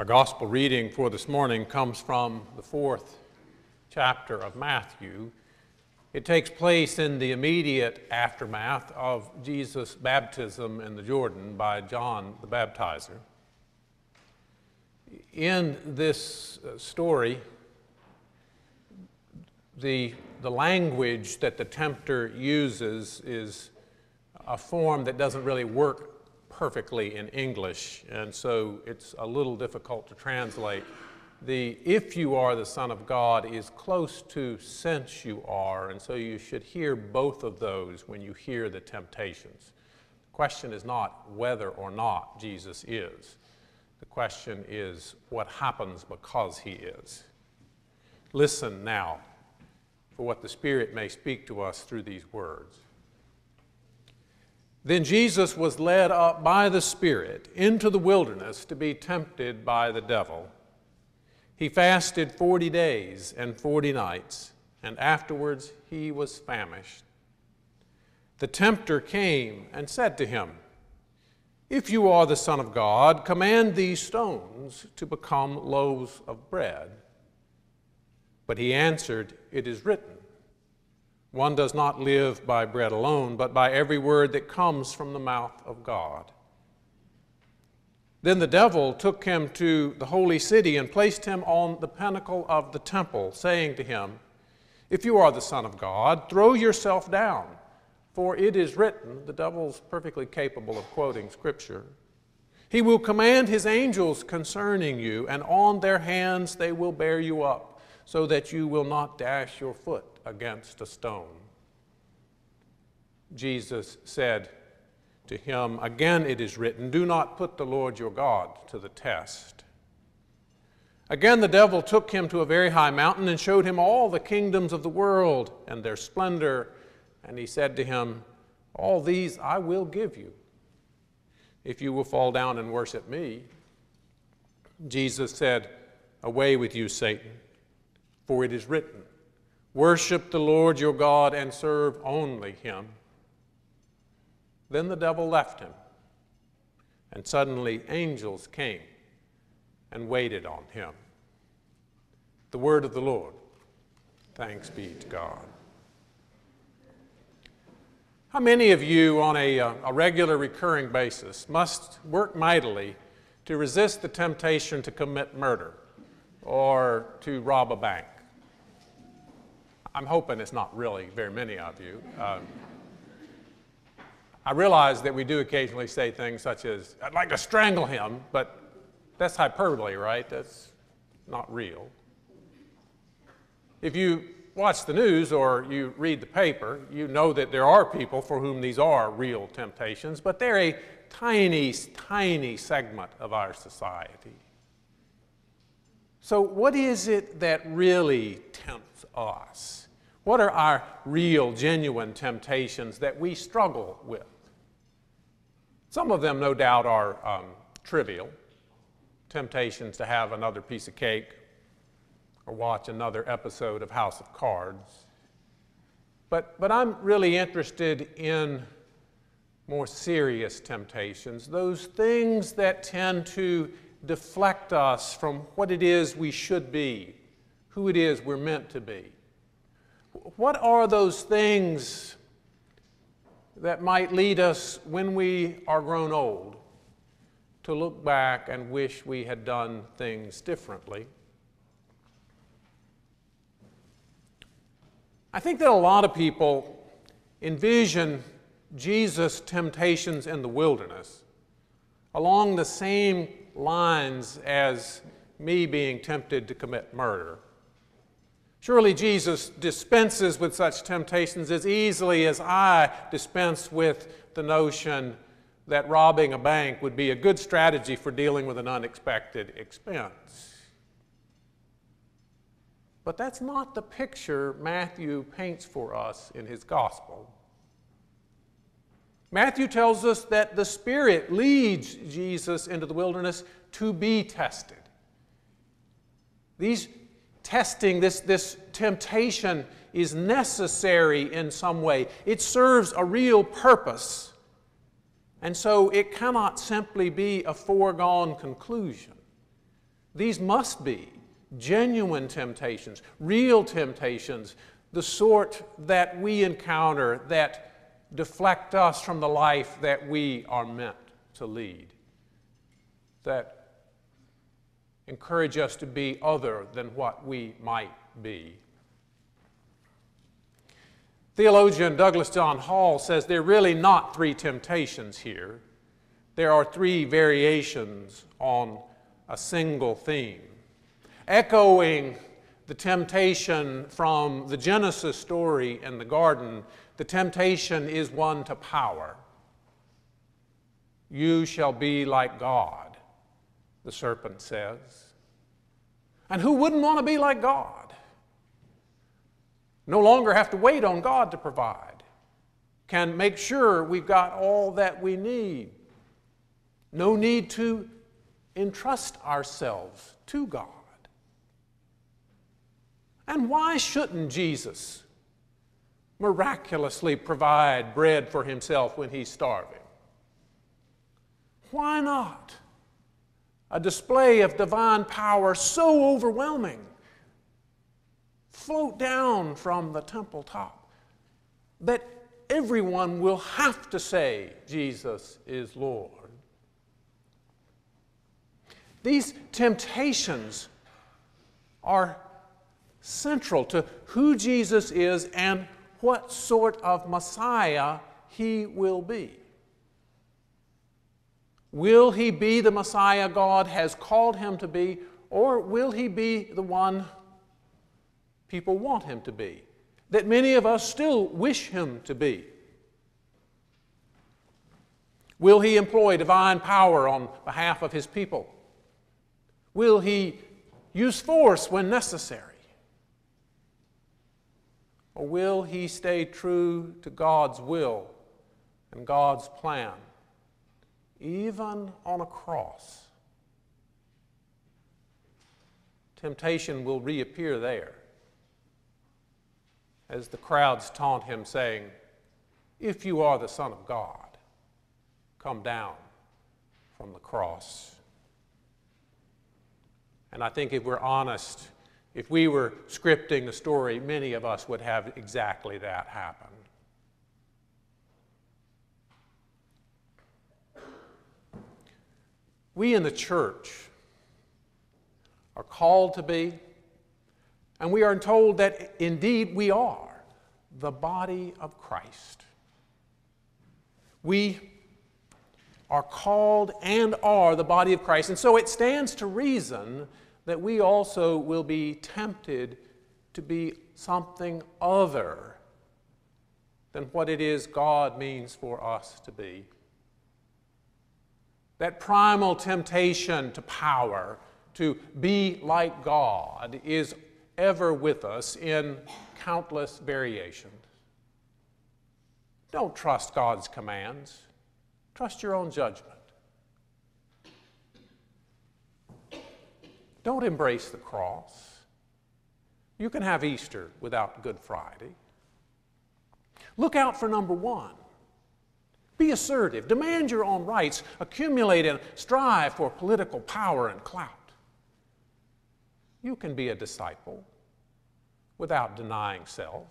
Our gospel reading for this morning comes from the fourth chapter of Matthew. It takes place in the immediate aftermath of Jesus' baptism in the Jordan by John the Baptizer. In this uh, story, the, the language that the tempter uses is a form that doesn't really work perfectly in English, and so it's a little difficult to translate. The if you are the Son of God is close to since you are, and so you should hear both of those when you hear the temptations. The question is not whether or not Jesus is, the question is what happens because he is. Listen now for what the Spirit may speak to us through these words. Then Jesus was led up by the Spirit into the wilderness to be tempted by the devil. He fasted 40 days and 40 nights, and afterwards he was famished. The tempter came and said to him, If you are the Son of God, command these stones to become loaves of bread. But he answered, It is written, one does not live by bread alone, but by every word that comes from the mouth of God. Then the devil took him to the holy city and placed him on the pinnacle of the temple, saying to him, If you are the Son of God, throw yourself down, for it is written, the devil's perfectly capable of quoting Scripture. He will command his angels concerning you, and on their hands they will bear you up, so that you will not dash your foot against a stone. Jesus said to him, Again it is written, Do not put the Lord your God to the test. Again the devil took him to a very high mountain and showed him all the kingdoms of the world and their splendor. And he said to him, All these I will give you, if you will fall down and worship me. Jesus said, Away with you, Satan, for it is written, Worship the Lord your God and serve only him. Then the devil left him, and suddenly angels came and waited on him. The word of the Lord. Thanks be to God. How many of you, on a, uh, a regular recurring basis, must work mightily to resist the temptation to commit murder or to rob a bank? I'm hoping it's not really very many of you. Um, I realize that we do occasionally say things such as, I'd like to strangle him, but that's hyperbole, right? That's not real. If you watch the news or you read the paper, you know that there are people for whom these are real temptations, but they're a tiny, tiny segment of our society. So, what is it that really tempts us? What are our real, genuine temptations that we struggle with? Some of them, no doubt, are um, trivial temptations to have another piece of cake or watch another episode of House of Cards. But, but I'm really interested in more serious temptations, those things that tend to deflect us from what it is we should be, who it is we're meant to be. What are those things that might lead us when we are grown old to look back and wish we had done things differently? I think that a lot of people envision Jesus' temptations in the wilderness along the same lines as me being tempted to commit murder. Surely Jesus dispenses with such temptations as easily as I dispense with the notion that robbing a bank would be a good strategy for dealing with an unexpected expense. But that's not the picture Matthew paints for us in his gospel. Matthew tells us that the Spirit leads Jesus into the wilderness to be tested. These testing, this, this temptation is necessary in some way. It serves a real purpose. And so it cannot simply be a foregone conclusion. These must be genuine temptations, real temptations, the sort that we encounter that deflect us from the life that we are meant to lead, that encourage us to be other than what we might be. Theologian Douglas John Hall says there are really not three temptations here. There are three variations on a single theme. Echoing the temptation from the Genesis story in the garden, the temptation is one to power. You shall be like God, the serpent says. And who wouldn't want to be like God? No longer have to wait on God to provide, can make sure we've got all that we need. No need to entrust ourselves to God. And why shouldn't Jesus miraculously provide bread for himself when he's starving? Why not? A display of divine power so overwhelming float down from the temple top that everyone will have to say Jesus is Lord. These temptations are central to who Jesus is and what sort of Messiah he will be. Will he be the Messiah God has called him to be, or will he be the one people want him to be, that many of us still wish him to be? Will he employ divine power on behalf of his people? Will he use force when necessary? Or will he stay true to God's will and God's plan, even on a cross? Temptation will reappear there as the crowds taunt him, saying, If you are the Son of God, come down from the cross. And I think if we're honest, if we were scripting the story, many of us would have exactly that happen. We in the church are called to be, and we are told that indeed we are the body of Christ. We are called and are the body of Christ. And so it stands to reason that we also will be tempted to be something other than what it is God means for us to be. That primal temptation to power, to be like God, is ever with us in countless variations. Don't trust God's commands. Trust your own judgment. Don't embrace the cross. You can have Easter without Good Friday. Look out for number one. Be assertive, demand your own rights, accumulate and strive for political power and clout. You can be a disciple without denying self,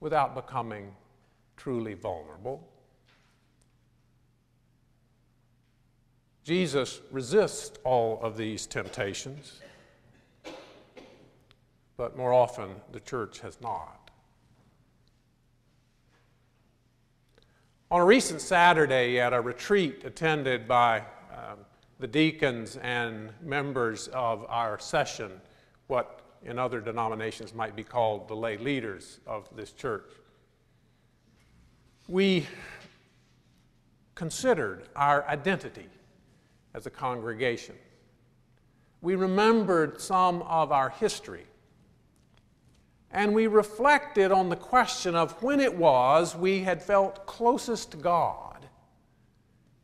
without becoming truly vulnerable. Jesus resists all of these temptations, but more often the church has not. On a recent Saturday at a retreat attended by um, the deacons and members of our session, what in other denominations might be called the lay leaders of this church, we considered our identity as a congregation. We remembered some of our history. And we reflected on the question of when it was we had felt closest to God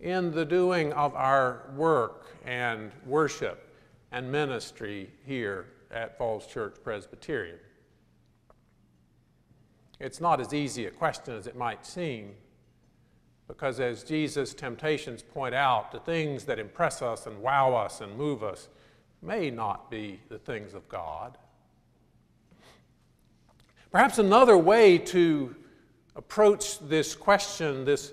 in the doing of our work and worship and ministry here at Falls Church Presbyterian. It's not as easy a question as it might seem. Because as Jesus' temptations point out, the things that impress us and wow us and move us may not be the things of God. Perhaps another way to approach this question, this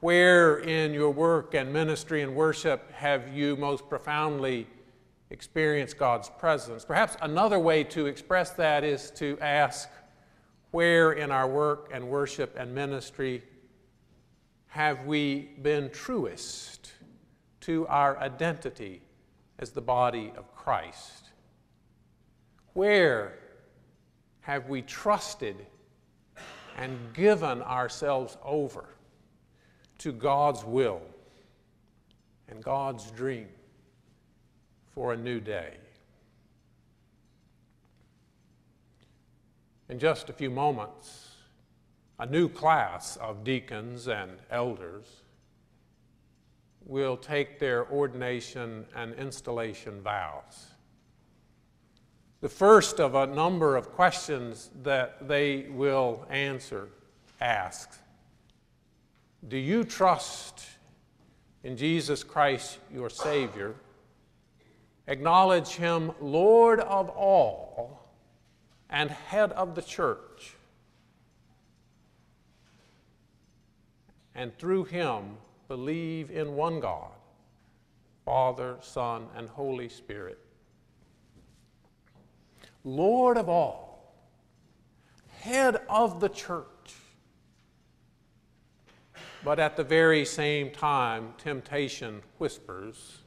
where in your work and ministry and worship have you most profoundly experienced God's presence? Perhaps another way to express that is to ask, where in our work and worship and ministry have we been truest to our identity as the body of Christ? Where have we trusted and given ourselves over to God's will and God's dream for a new day? In just a few moments, a new class of deacons and elders will take their ordination and installation vows. The first of a number of questions that they will answer asks Do you trust in Jesus Christ, your Savior? Acknowledge Him Lord of all and head of the church. And through Him, believe in one God, Father, Son, and Holy Spirit Lord of all, head of the church. But at the very same time, temptation whispers,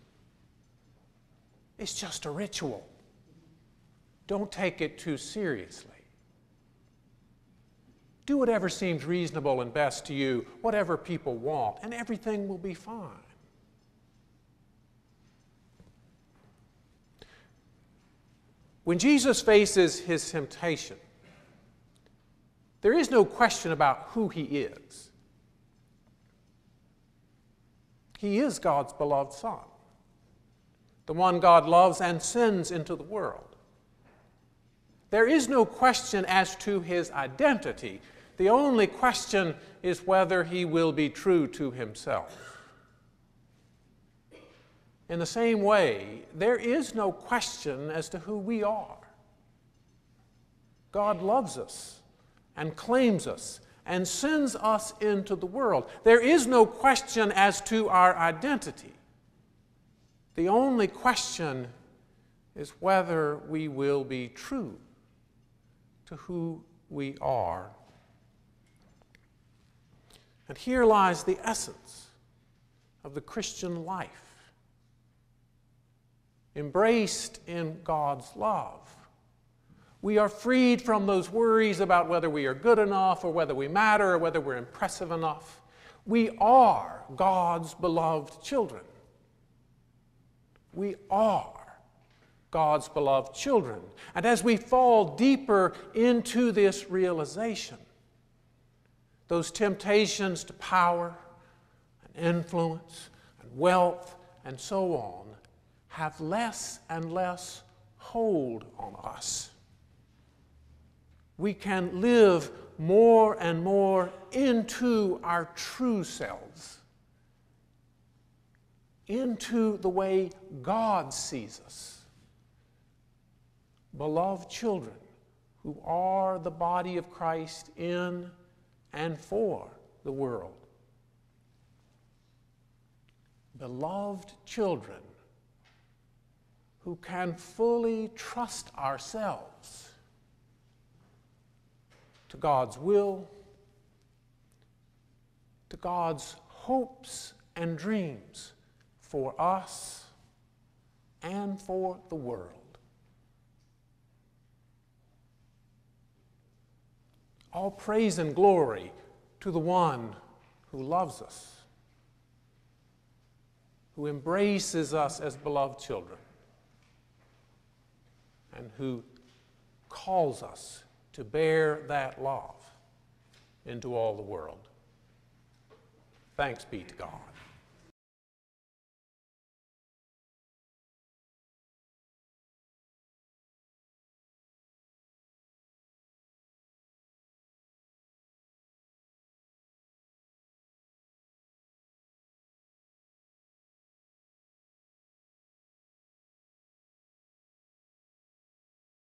it's just a ritual. Don't take it too seriously. Do whatever seems reasonable and best to you, whatever people want, and everything will be fine. When Jesus faces his temptation, there is no question about who he is. He is God's beloved Son, the one God loves and sends into the world. There is no question as to his identity. The only question is whether he will be true to himself. In the same way, there is no question as to who we are. God loves us and claims us and sends us into the world. There is no question as to our identity. The only question is whether we will be true to who we are. And here lies the essence of the Christian life embraced in God's love. We are freed from those worries about whether we are good enough or whether we matter or whether we're impressive enough. We are God's beloved children. We are God's beloved children. And as we fall deeper into this realization, those temptations to power and influence and wealth and so on have less and less hold on us. We can live more and more into our true selves, into the way God sees us. Beloved children who are the body of Christ in and for the world. Beloved children who can fully trust ourselves to God's will, to God's hopes and dreams for us and for the world. All praise and glory to the one who loves us, who embraces us as beloved children and who calls us to bear that love into all the world. Thanks be to God.